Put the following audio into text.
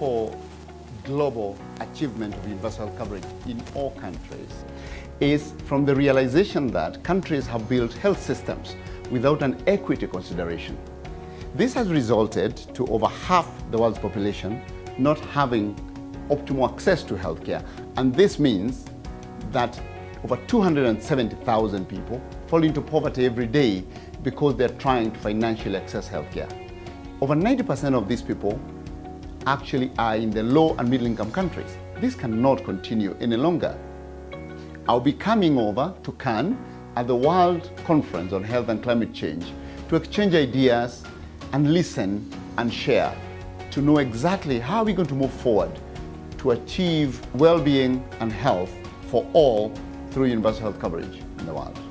for global achievement of universal coverage in all countries is from the realization that countries have built health systems without an equity consideration. This has resulted to over half the world's population not having optimal access to healthcare. And this means that over 270,000 people fall into poverty every day because they're trying to financially access healthcare. Over 90% of these people actually are in the low and middle income countries. This cannot continue any longer. I'll be coming over to Cannes at the World Conference on Health and Climate Change to exchange ideas and listen and share to know exactly how we're going to move forward to achieve well-being and health for all through universal health coverage in the world.